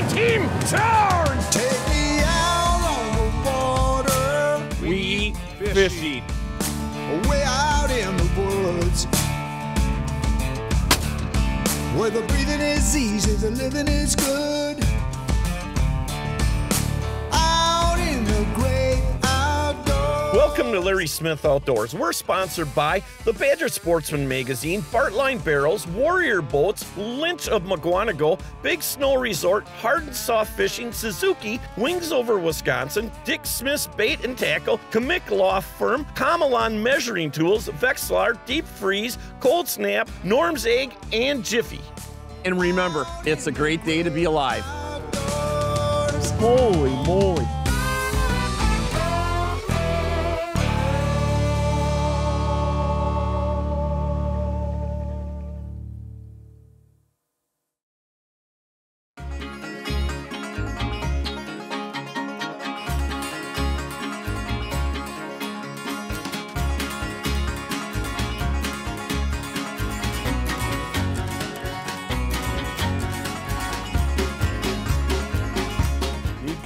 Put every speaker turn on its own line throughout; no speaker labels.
My team turn!
Take me out on the water,
We eat fishy.
way out in the woods. Where the breathing is easy, the living is good.
Welcome to Larry Smith Outdoors. We're sponsored by the Badger Sportsman Magazine, Bartlein Barrels, Warrior Boats, Lynch of Mukwonago, Big Snow Resort, Hard and Soft Fishing, Suzuki, Wings Over Wisconsin, Dick Smith's Bait and Tackle, Kamick Law Firm, Kamalon Measuring Tools, Vexilar, Deep Freeze, Cold Snap, Norm's Egg, and Jiffy.
And remember, it's a great day to be alive.
Outdoors.
Holy moly.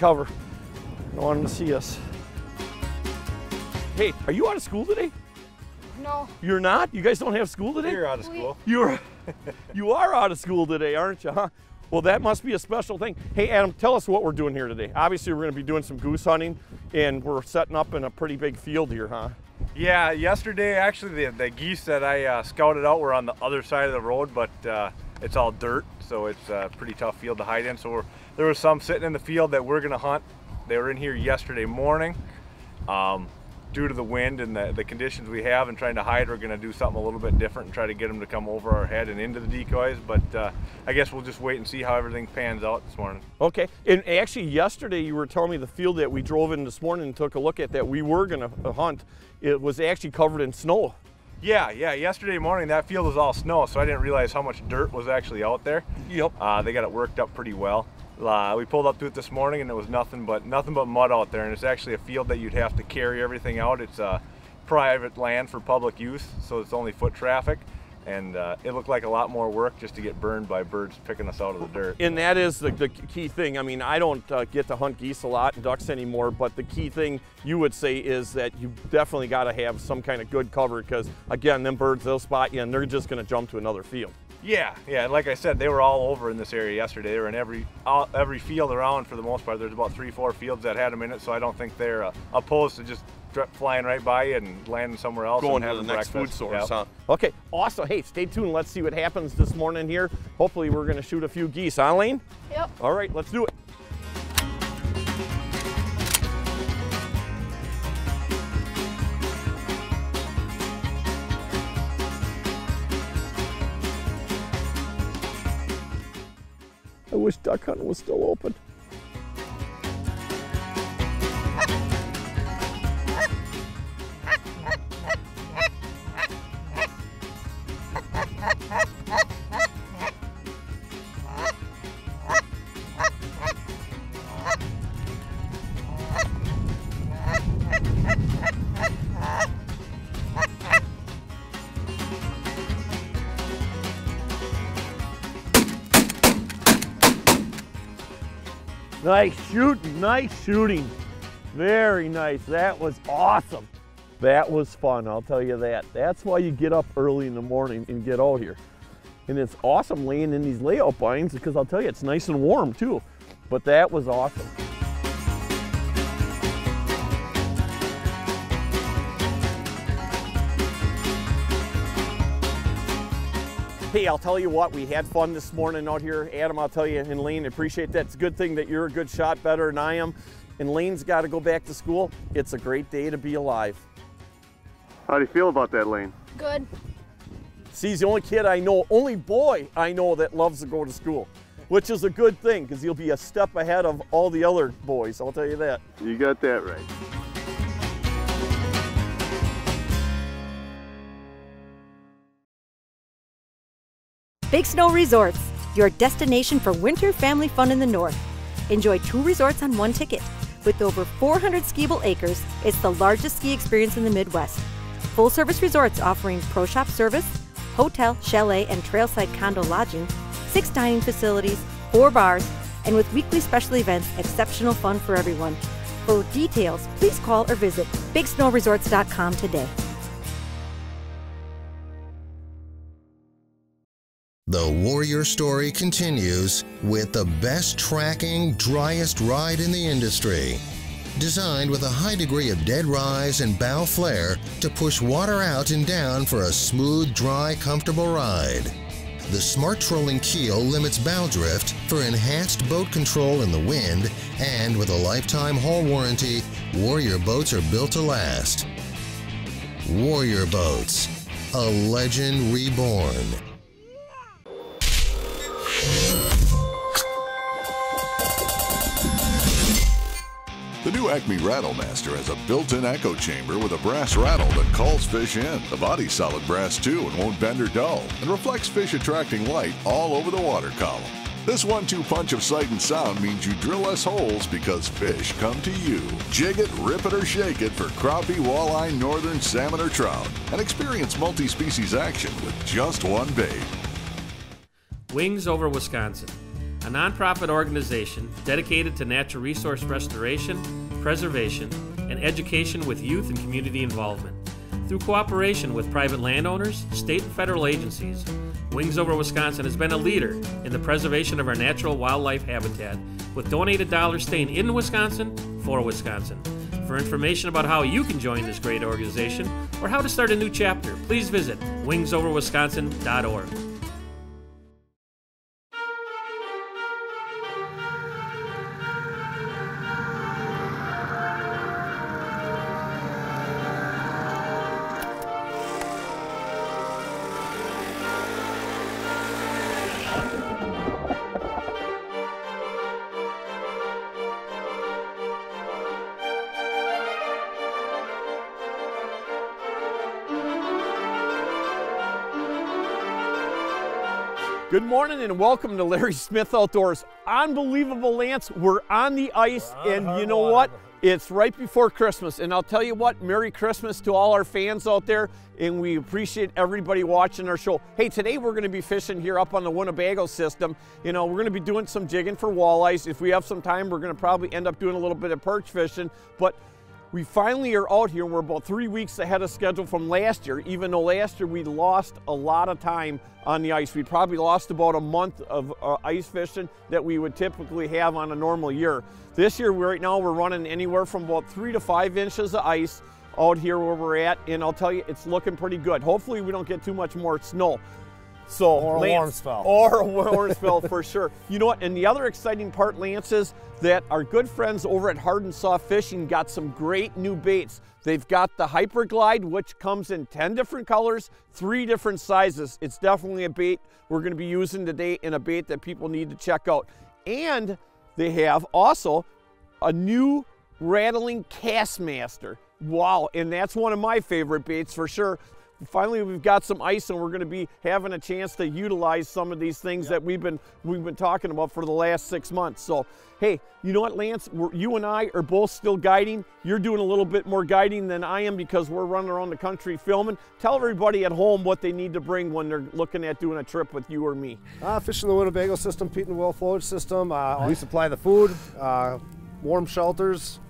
Cover. Don't want them to see us. Hey, are you out of school today?
No.
You're not? You guys don't have school today?
You're out of school.
You're you are out of school today, aren't you? Huh? Well, that must be a special thing. Hey, Adam, tell us what we're doing here today. Obviously, we're going to be doing some goose hunting, and we're setting up in a pretty big field here, huh?
Yeah, yesterday actually the, the geese that I uh, scouted out were on the other side of the road, but uh, it's all dirt, so it's a pretty tough field to hide in. So there was some sitting in the field that we're gonna hunt. They were in here yesterday morning. Um, due to the wind and the, the conditions we have and trying to hide, we're gonna do something a little bit different and try to get them to come over our head and into the decoys. But uh, I guess we'll just wait and see how everything pans out this morning.
Okay. And actually, yesterday you were telling me the field that we drove in this morning and took a look at that we were going to hunt. It was actually covered in snow.
Yeah, yeah. Yesterday morning that field was all snow, so I didn't realize how much dirt was actually out there.
Yep.
Uh, they got it worked up pretty well. Uh, we pulled up to it this morning and it was nothing but nothing but mud out there, and it's actually a field that you'd have to carry everything out. It's uh, private land for public use, so it's only foot traffic, and uh, it looked like a lot more work just to get burned by birds picking us out of the dirt.
And that is the, the key thing. I mean, I don't uh, get to hunt geese a lot and ducks anymore, but the key thing you would say is that you definitely got to have some kind of good cover because, again, them birds, they'll spot you and they're just going to jump to another field.
Yeah, yeah. and Like I said, they were all over in this area yesterday. They were in every all, every field around for the most part. There's about three, four fields that had them in it, so I don't think they're uh, opposed to just flying right by you and landing somewhere else
Going
and
to
having
the next food source,
Yep.
huh? Okay, awesome. Hey, stay tuned. Let's see what happens this morning here. Hopefully, we're going to shoot a few geese, huh, Lane?
Yep.
All right, let's do it. I wish duck hunting was still open. Nice shooting, nice shooting. Very nice. That was awesome. That was fun, I'll tell you that. That's why you get up early in the morning and get out here. And it's awesome laying in these layout blinds because I'll tell you, it's nice and warm too. But that was awesome. Hey, I'll tell you what, we had fun this morning out here. Adam, I'll tell you, and Lane, appreciate that. It's a good thing that you're a good shot, better than I am. And Lane's got to go back to school. It's a great day to be alive.
How do you feel about that, Lane?
Good.
See, he's the only kid I know, only boy I know that loves to go to school, which is a good thing because he'll be a step ahead of all the other boys, I'll tell you that.
You got that right.
Big Snow Resorts, your destination for winter family fun in the north. Enjoy two resorts on one ticket. With over 400 skiable acres, it's the largest ski experience in the Midwest. Full service resorts offering pro shop service, hotel, chalet, and trailside condo lodging, six dining facilities, four bars, And with weekly special events, exceptional fun for everyone. For details, please call or visit BigSnowResorts.com today.
The Warrior story continues with the best tracking, driest ride in the industry. Designed with a high degree of dead rise and bow flare to push water out and down for a smooth, dry, comfortable ride. The smart trolling keel limits bow drift for enhanced boat control in the wind, and with a lifetime hull warranty, Warrior boats are built to last. Warrior Boats, a legend reborn.
The new Acme Rattlemaster has a built-in echo chamber with a brass rattle that calls fish in. The body's solid brass too and won't bend or dull, and reflects fish attracting light all over the water column. This one-two punch of sight and sound means you drill less holes because fish come to you. Jig it, rip it, or shake it for crappie, walleye, northern salmon, or trout, and experience multi-species action with just one bait.
Wings Over Wisconsin, a nonprofit organization dedicated to natural resource restoration, preservation, and education with youth and community involvement. Through cooperation with private landowners, state and federal agencies, Wings Over Wisconsin has been a leader in the preservation of our natural wildlife habitat, with donated dollars staying in Wisconsin for Wisconsin. For information about how you can join this great organization or how to start a new chapter, please visit wingsoverwisconsin.org.
Good morning and welcome to Larry Smith Outdoors. Unbelievable, Lance. We're on the ice, uh-huh. and you know what? It's right before Christmas. And I'll tell you what, Merry Christmas to all our fans out there, and we appreciate everybody watching our show. Hey, today we're going to be fishing here up on the Winnebago system. You know, we're going to be doing some jigging for walleyes. If we have some time, we're going to probably end up doing a little bit of perch fishing. But we finally are out here and we're about three weeks ahead of schedule from last year, even though last year we lost a lot of time on the ice. We probably lost about a month of uh, ice fishing that we would typically have on a normal year. This year, right now, we're running anywhere from about three to five inches of ice out here where we're at, and I'll tell you, it's looking pretty good. Hopefully, we don't get too much more snow. So,
Or a warm spell.
Or a warm spell for sure. You know what? And the other exciting part, Lance, is that our good friends over at Hard and Soft Fishing got some great new baits. They've got the Hyperglide, which comes in 10 different colors, three different sizes. It's definitely a bait we're going to be using today and a bait that people need to check out. And they have also a new rattling Castmaster. Wow, and that's one of my favorite baits for sure. Finally, we've got some ice, and we're going to be having a chance to utilize some of these things that we've been we've been talking about for the last six months. So, hey, you know what, Lance? We're, you and I are both still guiding. You're doing a little bit more guiding than I am because we're running around the country filming. Tell everybody at home what they need to bring when they're looking at doing a trip with you or me.
Uh, fishing the Winnebago system, Petenwell Flowage system. Uh, we supply the food, uh, warm shelters,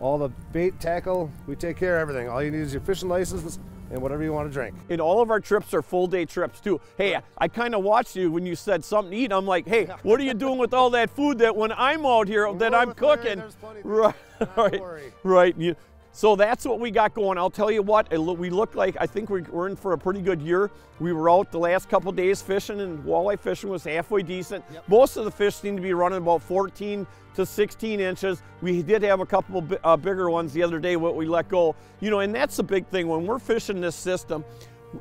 all the bait, tackle. We take care of everything. All you need is your fishing license and whatever you want to drink.
And all of our trips are full day trips too. Hey, I kind of watched you when you said something to eat. I'm like, hey, what are you doing with all that food that when I'm out here that I'm cooking?
there's plenty
Right,
eat. Not to
right, right. You, so that's what we got going. I'll tell you what, we look like, I think we're, we're in for a pretty good year. We were out the last couple days fishing and walleye fishing was halfway decent. Most of the fish seem to be running about 14 to 16 inches. We did have a couple uh, bigger ones the other day what we let go. You know, and that's the big thing. When we're fishing this system,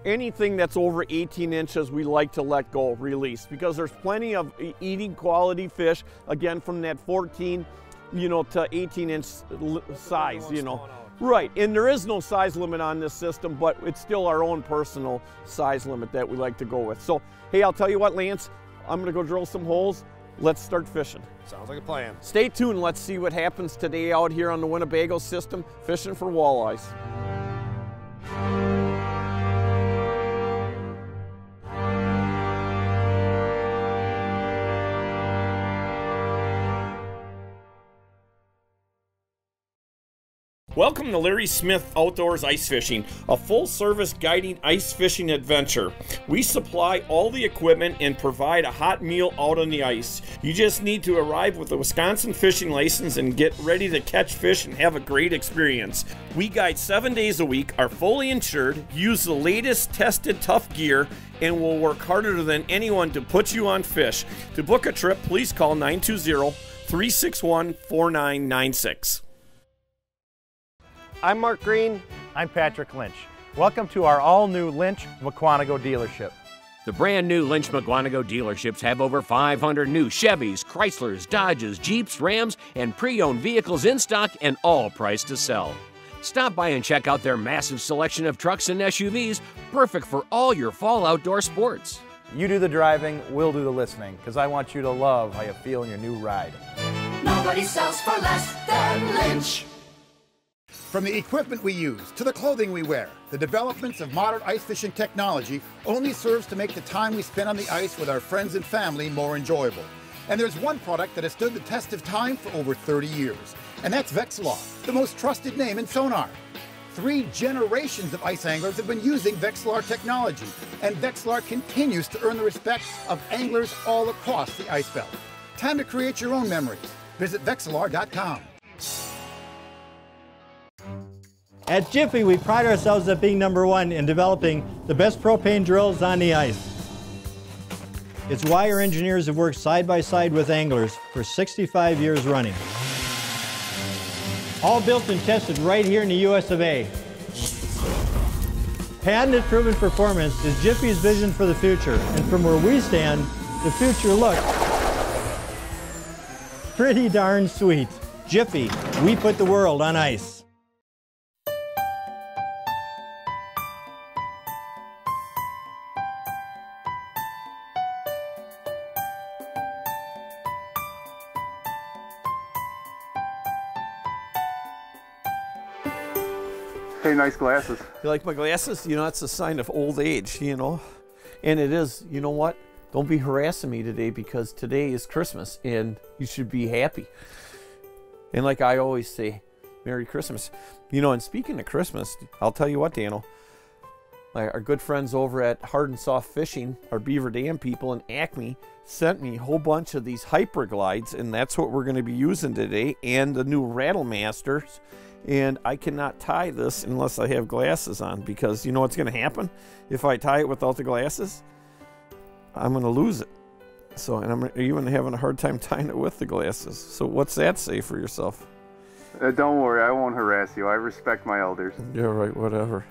anything that's over 18 inches we like to let go release because there's plenty of eating quality fish again from that 14 you know to 18 inch size you know right and there is no size limit on this system but it's still our own personal size limit that we like to go with. So hey i'll tell you what lance i'm gonna go drill some holes. Let's start fishing.
Sounds like a plan.
stay tuned. Let's see what happens today out here on the winnebago system fishing for walleyes Welcome to Larry Smith Outdoors Ice Fishing, a full service guiding ice fishing adventure. We supply all the equipment and provide a hot meal out on the ice. You just need to arrive with a Wisconsin fishing license and get ready to catch fish and have a great experience. We guide seven days a week, are fully insured, use the latest tested tough gear, and will work harder than anyone to put you on fish. To book a trip, please call 920 361 4996.
I'm Mark Green. I'm Patrick Lynch. Welcome to our all new Lynch Mukwonago dealership.
The brand new Lynch Mukwonago dealerships have over 500 new Chevys, Chryslers, Dodges, Jeeps, Rams, and pre owned vehicles in stock and all priced to sell. Stop by and check out their massive selection of trucks and SUVs, perfect for all your fall outdoor sports.
You do the driving, we'll do the listening, because I want you to love how you feel in your new ride.
Nobody sells for less than Lynch.
From the equipment we use to the clothing we wear, the developments of modern ice fishing technology only serves to make the time we spend on the ice with our friends and family more enjoyable. And there's one product that has stood the test of time for over 30 years, and that's Vexilar, the most trusted name in sonar. Three generations of ice anglers have been using Vexilar technology, and Vexilar continues to earn the respect of anglers all across the ice belt. Time to create your own memories. Visit Vexilar.com.
At Jiffy, we pride ourselves at being number one in developing the best propane drills on the ice. It's why our engineers have worked side by side with anglers for 65 years running. All built and tested right here in the US of A. Patented proven performance is Jiffy's vision for the future, and from where we stand, the future looks pretty darn sweet. Jiffy, we put the world on ice.
Nice glasses.
You like my glasses? You know, that's a sign of old age, you know. And it is, you know what? Don't be harassing me today because today is Christmas and you should be happy. And like I always say, Merry Christmas. You know, and speaking of Christmas, I'll tell you what, Daniel. Our good friends over at Hard and Soft Fishing, our Beaver Dam people in Acme, sent me a whole bunch of these Hyperglides, and that's what we're going to be using today, and the new Rattle Masters and I cannot tie this unless I have glasses on because you know what's going to happen if I tie it without the glasses? I'm going to lose it. So, and I'm even having a hard time tying it with the glasses. So, what's that say for yourself?
Uh, don't worry, I won't harass you. I respect my elders.
Yeah, right, whatever.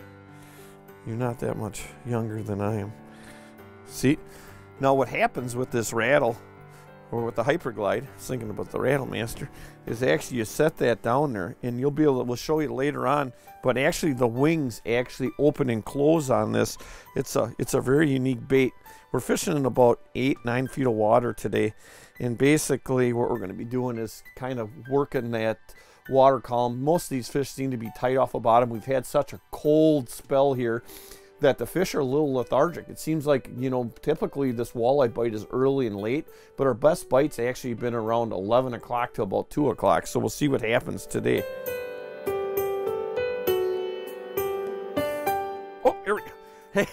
You're not that much younger than I am. See, now what happens with this rattle or with the Hyperglide, thinking about the Rattlemaster, is actually you set that down there and you'll be able to, we'll show you later on, but actually the wings actually open and close on this. It's a, it's a very unique bait. We're fishing in about eight, nine feet of water today. And basically what we're going to be doing is kind of working that water column. Most of these fish seem to be tight off the bottom. We've had such a cold spell here that the fish are a little lethargic. It seems like, you know, typically this walleye bite is early and late, but our best bites actually been around 11 o'clock to about 2 o'clock. So we'll see what happens today. Oh, here we go. Hey,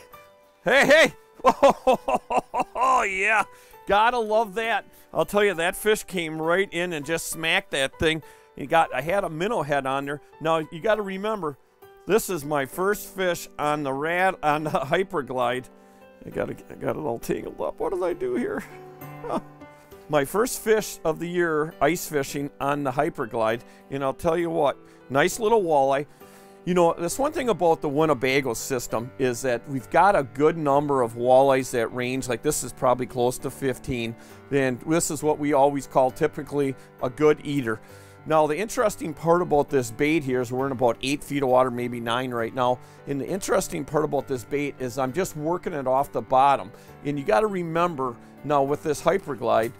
hey, hey. Oh, yeah. Gotta love that. I'll tell you, that fish came right in and just smacked that thing. You got, I had a minnow head on there. Now, you got to remember, this is my first fish on the rad on the Hyperglide. I got I got it all tangled up. What did I do here? my first fish of the year ice fishing on the Hyperglide, and I'll tell you what, nice little walleye. You know, this one thing about the Winnebago system is that we've got a good number of walleyes that range, like this is probably close to 15, and this is what we always call typically a good eater. Now, the interesting part about this bait here is we're in about eight feet of water, maybe nine right now. And the interesting part about this bait is I'm just working it off the bottom. And you got to remember now with this Hyperglide,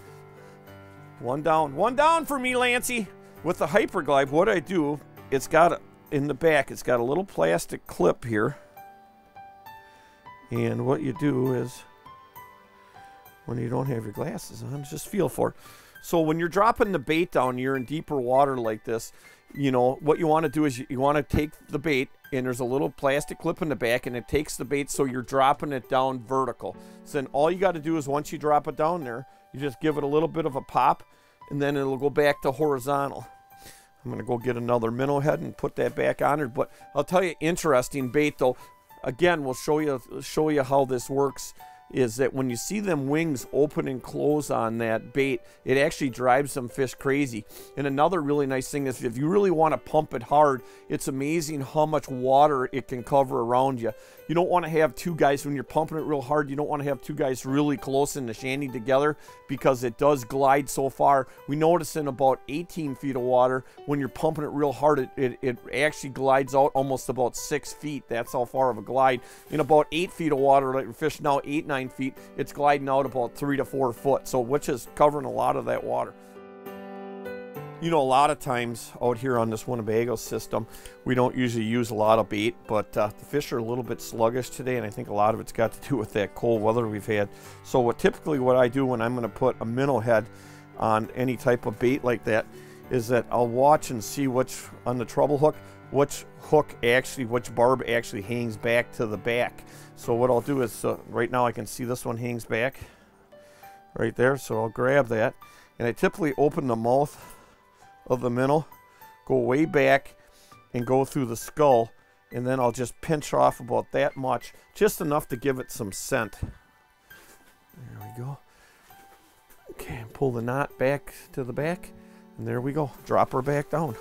one down, one down for me, Lancy. With the Hyperglide, what I do, it's got a, in the back, it's got a little plastic clip here. And what you do is, when you don't have your glasses on, just feel for it. So when you're dropping the bait down, you're in deeper water like this, you know, what you want to do is you, you want to take the bait and there's a little plastic clip in the back and it takes the bait so you're dropping it down vertical. So then all you got to do is once you drop it down there, you just give it a little bit of a pop and then it'll go back to horizontal. I'm going to go get another minnow head and put that back on it. But I'll tell you, interesting bait though. Again, we'll show you show you how this works is that when you see them wings open and close on that bait, it actually drives some fish crazy. And another really nice thing is if you really want to pump it hard, it's amazing how much water it can cover around you. You don't want to have two guys, when you're pumping it real hard, you don't want to have two guys really close in the shanty together because it does glide so far. We notice in about 18 feet of water, when you're pumping it real hard, it, it, it actually glides out almost about six feet. That's how far of a glide. In about eight feet of water, like we're fishing now eight, nine feet, it's gliding out about three to four foot. So which is covering a lot of that water. You know, a lot of times out here on this Winnebago system, we don't usually use a lot of bait, but uh, the fish are a little bit sluggish today, and I think a lot of it's got to do with that cold weather we've had. So what typically what I do when I'm going to put a minnow head on any type of bait like that is that I'll watch and see which, on the treble hook, which hook actually, which barb actually hangs back to the back. So what I'll do is, uh, right now I can see this one hangs back right there, so I'll grab that. And I typically open the mouth of the minnow, go way back and go through the skull, and then I'll just pinch off about that much, just enough to give it some scent. There we go. Okay, pull the knot back to the back, and there we go. Drop her back down.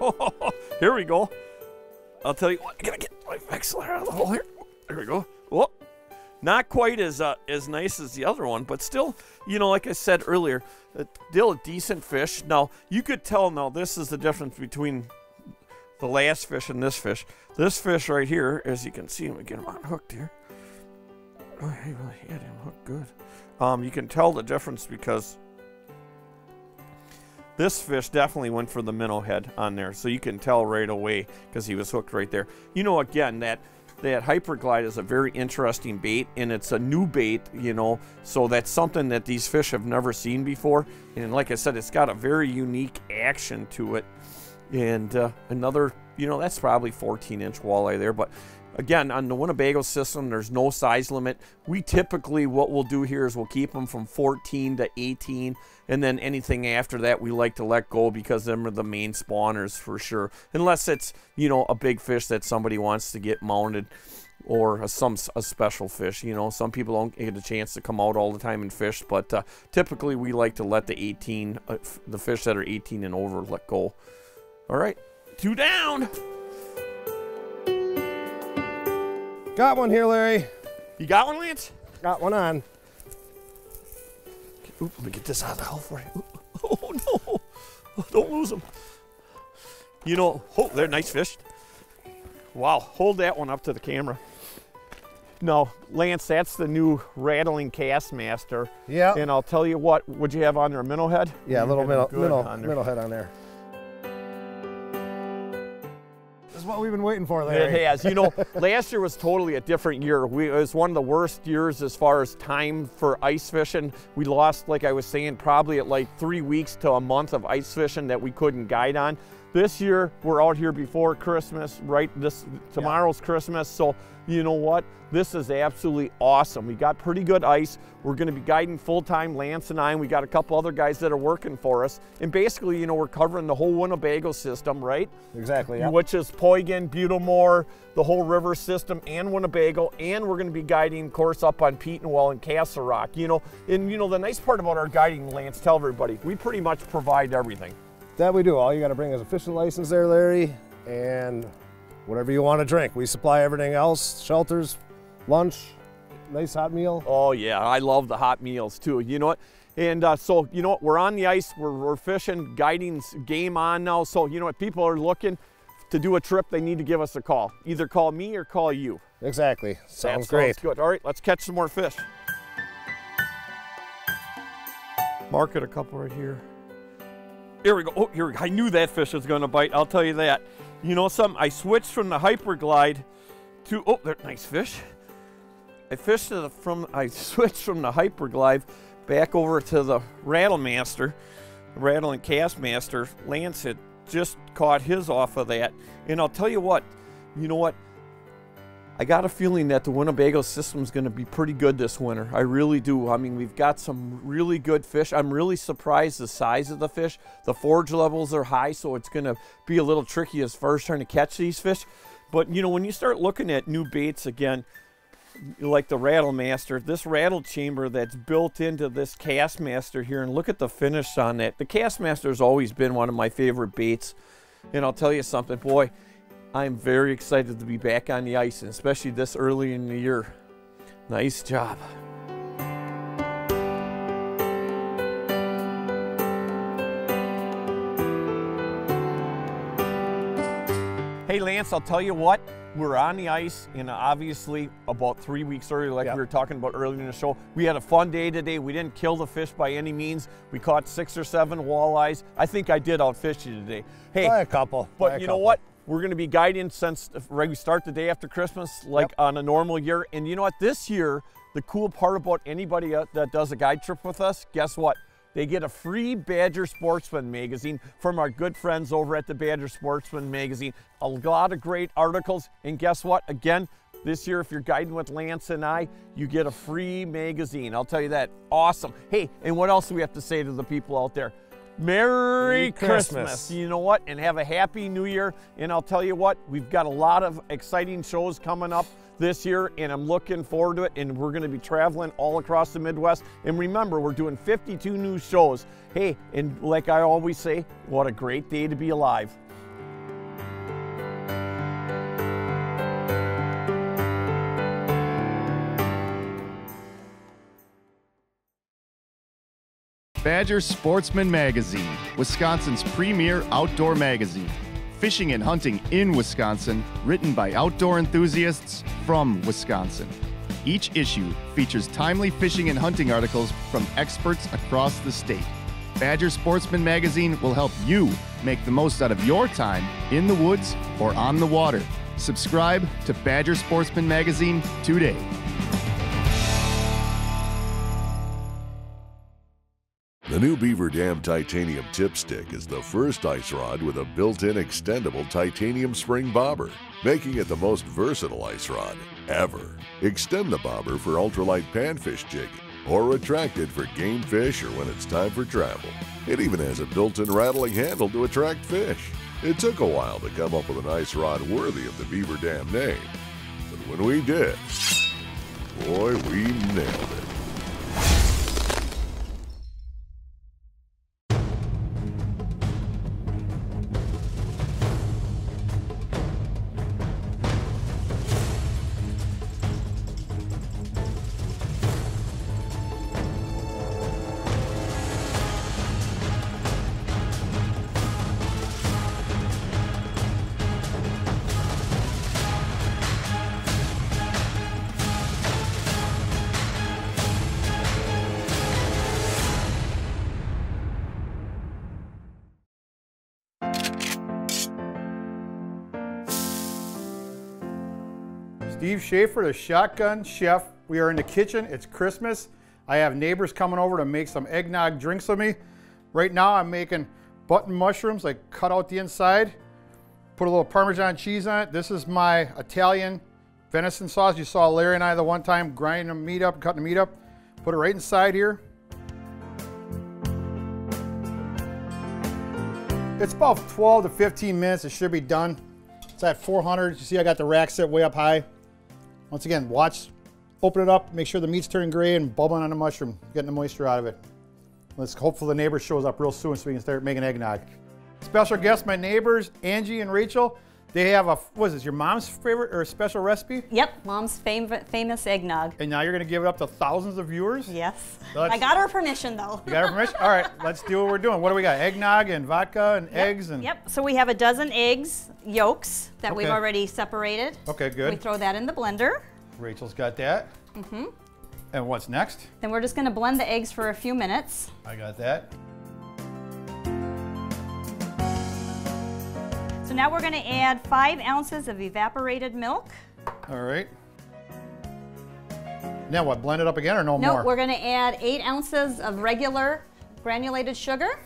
here we go. I'll tell you what, I gotta get my Vexilar out of the hole here. There we go. Whoop. Not quite as uh, as nice as the other one, but still, you know, like I said earlier, uh, still a decent fish. Now, you could tell now this is the difference between the last fish and this fish. This fish right here, as you can see, let me get him unhooked here. Oh, he really had him hooked good. Um, you can tell the difference because this fish definitely went for the minnow head on there. So you can tell right away because he was hooked right there. You know, again, that that hyperglide is a very interesting bait and it's a new bait you know so that's something that these fish have never seen before. And like i said it's got a very unique action to it. And uh, another you know that's probably 14 inch walleye there but again on the winnebago system there's no size limit. We typically what we'll do here is we'll keep them from 14 to 18 and then anything after that we like to let go because them are the main spawners for sure. Unless it's you know a big fish that somebody wants to get mounted or a, some a special fish you know? Some people don't get a chance to come out all the time and fish but uh, typically we like to let the 18 uh, the fish that are 18 and over let go. All right. Two down
Got one here, Larry.
You got one, Lance?
Got one on.
Oop, let me get this out of the hole for you. Oh, no. Oh, don't lose them. You know, oh, they're nice fish. Wow, hold that one up to the camera. No, Lance, that's the new rattling cast master.
Yeah.
And I'll tell you what, would you have on there a minnow head?
Yeah, a little minnow, minnow, minnow head on there. Is what we've been waiting for, Larry.
It has. You know, last year was totally a different year. We, it was one of the worst years as far as time for ice fishing. We lost, like I was saying, probably at like three weeks to a month of ice fishing that we couldn't guide on. This year, we're out here before Christmas, right? This tomorrow's Christmas, so you know what? This is absolutely awesome. We got pretty good ice. We're going to be guiding full time, Lance and I, and we got a couple other guys that are working for us. And basically, you know, we're covering the whole Winnebago system, right?
Exactly. Yeah.
Which is Poygan, Butelmore, the whole river system, and Winnebago. And we're going to be guiding, of course, up on Petenwell and Castle Rock. You know, and you know the nice part about our guiding, Lance, tell everybody, we pretty much provide everything.
That we do. All you got to bring is a fishing license there, Larry, and whatever you want to drink. We supply everything else, shelters, lunch, nice hot meal.
Oh yeah, I love the hot meals too. You know what? And uh, so you know what? We're on the ice. We're, we're fishing. Guiding's game on now. So you know what? People are looking to do a trip. They need to give us a call. Either call me or call you.
Exactly. Sounds
That
great.
Sounds good. All right, let's catch some more fish. Mark it a couple right here. Here we go. Oh, here we go. I knew that fish was going to bite. I'll tell you that. You know something? I switched from the Hyperglide to, oh, they're nice fish. I fished from, I switched from the Hyperglide back over to the Rattlemaster, Rattle and Cast Master. Lance had just caught his off of that. And I'll tell you what, you know what? I got a feeling that the Winnebago system is going to be pretty good this winter. I really do. I mean, we've got some really good fish. I'm really surprised the size of the fish. The forage levels are high, so it's going to be a little tricky as far as trying to catch these fish. But, you know, when you start looking at new baits again, like the Rattle Master, this rattle chamber that's built into this Castmaster here, and look at the finish on that. The Castmaster has always been one of my favorite baits. And I'll tell you something, boy, I'm very excited to be back on the ice, and especially this early in the year. Nice job. Hey Lance, I'll tell you what, we're on the ice and obviously about three weeks early like yep. we were talking about earlier in the show. We had a fun day today. We didn't kill the fish by any means. We caught six or seven walleyes. I think I did outfish you today.
Hey, by a couple.
But you couple. know what? We're going to be guiding since we start the day after Christmas, like yep. on a normal year. And you know what? This year, the cool part about anybody uh, that does a guide trip with us, guess what? They get a free Badger Sportsman magazine from our good friends over at the Badger Sportsman magazine. A lot of great articles. And guess what? Again, this year, if you're guiding with Lance and I, you get a free magazine. I'll tell you that. Awesome. Hey, and what else do we have to say to the people out there? Merry Christmas. Christmas. You know what? And have a happy new year. And I'll tell you what, we've got a lot of exciting shows coming up this year, and I'm looking forward to it. And we're going to be traveling all across the Midwest. And remember, we're doing 52 new shows. Hey, and like I always say, what a great day to be alive.
Badger Sportsman Magazine, Wisconsin's premier outdoor magazine. Fishing and hunting in Wisconsin, written by outdoor enthusiasts from Wisconsin. Each issue features timely fishing and hunting articles from experts across the state. Badger Sportsman Magazine will help you make the most out of your time in the woods or on the water. Subscribe to Badger Sportsman Magazine today.
The new Beaver Dam Titanium Tip Stick is the first ice rod with a built-in extendable titanium spring bobber, making it the most versatile ice rod ever. Extend the bobber for ultralight panfish jigging or retract it for game fish or when it's time for travel. It even has a built-in rattling handle to attract fish. It took a while to come up with an ice rod worthy of the Beaver Dam name, but when we did, boy, we nailed it.
Steve Schaefer, the Shotgun Chef. We are in the kitchen. It's Christmas. I have neighbors coming over to make some eggnog drinks with me. Right now I'm making button mushrooms. I cut out the inside, put a little Parmesan cheese on it. This is my Italian venison sauce. You saw Larry and I the one time grinding the meat up, cutting the meat up. Put it right inside here. It's about 12 to 15 minutes. It should be done. It's at 400. You see I got the rack set way up high. Once again, watch, open it up, make sure the meat's turning gray and bubbling on the mushroom, getting the moisture out of it. Let's hopefully the neighbor shows up real soon so we can start making eggnog. Special guests, my neighbors, Angie and Rachel. They have a, what is this, your mom's favorite or special recipe?
Yep, mom's favorite, famous eggnog.
And now you're going to give it up to thousands of viewers?
Yes. I got her permission though.
You got her permission? All right, let's do what we're doing. What do we got? Eggnog and vodka and
yep.
eggs? and.
Yep, so we have a dozen eggs, yolks, that okay. we've already separated.
Okay, good.
We throw that in the blender.
Rachel's got that.
Mm-hmm.
And what's next?
Then we're just going to blend the eggs for a few minutes.
I got that.
Now we're going to add five ounces of evaporated milk.
All right. Now what, blend it up again or no,
No,
more?
we're going to add eight ounces of regular granulated sugar.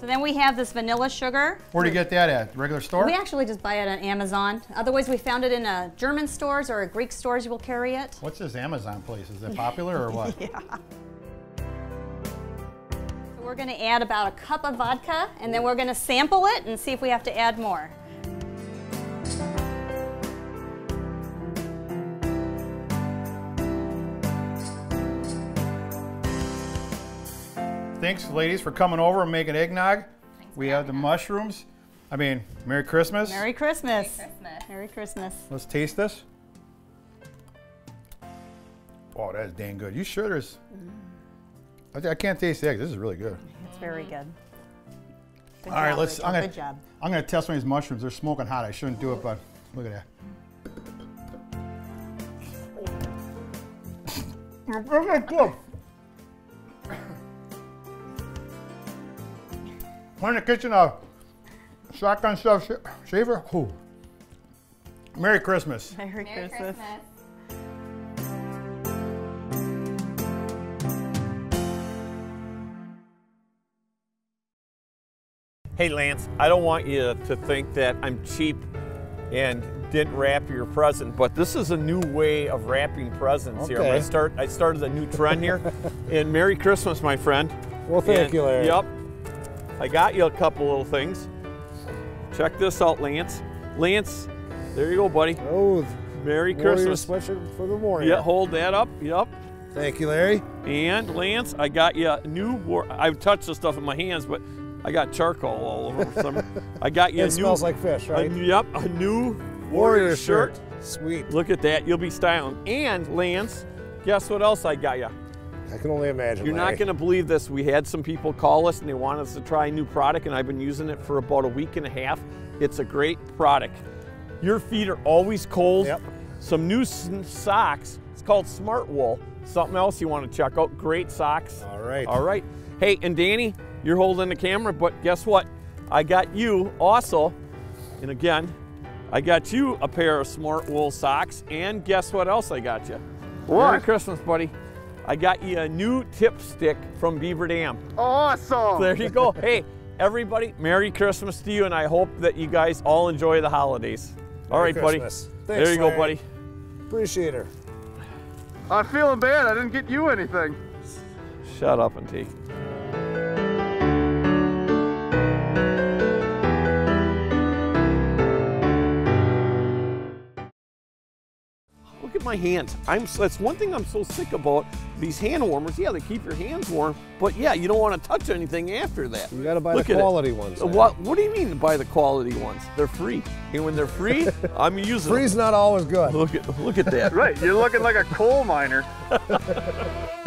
So then we have this vanilla sugar.
Where do you get that at? Regular store?
We actually just buy it on Amazon. Otherwise, we found it in a German stores or a Greek stores. You will carry it.
What's this Amazon place? Is it popular or what?
yeah. So we're going to add about a cup of vodka, and then we're going to sample it and see if we have to add more.
Thanks, ladies, for coming over and making eggnog. we have the mushrooms. I mean, Merry Christmas.
Merry Christmas. Merry Christmas. Merry Christmas.
Let's taste this. Oh, that's dang good. You sure there's... Mm. I, I can't taste the egg. This is really good.
It's very good. Good
All right,
job,
let's.
Rachel.
I'm gonna.
Good job.
I'm gonna test one of these mushrooms. They're smoking hot. I shouldn't do it, but look at that. They're good. We're in the kitchen of Shotgun Chef Schaefer. Ooh. Merry Christmas.
Merry, Christmas.
Hey Lance, I don't want you to think that I'm cheap and didn't wrap your present, but this is a new way of wrapping presents here.
Okay.
gonna start I started a new trend here. and Merry Christmas, my friend.
Well, thank
And-
you, Larry.
Yep. I got you a couple little things. Check this out, Lance. Lance, there you go, buddy.
Oh,
Merry Christmas.
sweatshirt for the warrior.
Yeah, hold that up. Yep.
Thank you, Larry.
And Lance, I got you a new. War- I've touched the stuff in my hands, but I got charcoal all over some. I got you
It
a new.
smells like fish, right?
a- yep, a new
Warrior
shirt.
shirt. Sweet.
Look at that. You'll be styling. And Lance, guess what else I got you?
I can only imagine.
You're
Larry.
not going to believe this. We had some people call us and they want us to try a new product, and I've been using it for about a week and a half. It's a great product. Your feet are always cold.
Yep.
Some new s- socks. It's called Smart Wool. Something else you want to check out. Great socks.
All right.
All right. Hey, and Danny, you're holding the camera, but guess what? I got you also, and again, I got you a pair of Smart Wool socks, and guess what else I got you?
What?
Merry Christmas, buddy. I got you a new tip stick from Beaver Dam.
Awesome.
There you go. hey, everybody, Merry Christmas to you, and I hope that you guys all enjoy the holidays. All
Merry
right, buddy.
Christmas.
there
Thanks,
you go, buddy.
Appreciate her.
I'm feeling bad. I didn't get you anything.
Shut up and take. My hands. I'm that's one thing I'm so sick about these hand warmers. Yeah, they keep your hands warm, but yeah, you don't want to touch anything after that.
You got to buy
Look
the
at it.
quality ones. Uh, Larry.
What What do you mean buy the quality ones? They're free, and when they're free, I'm using
Free's
them.
not always good.
Look at Look at that.
Right, you're looking like a coal miner.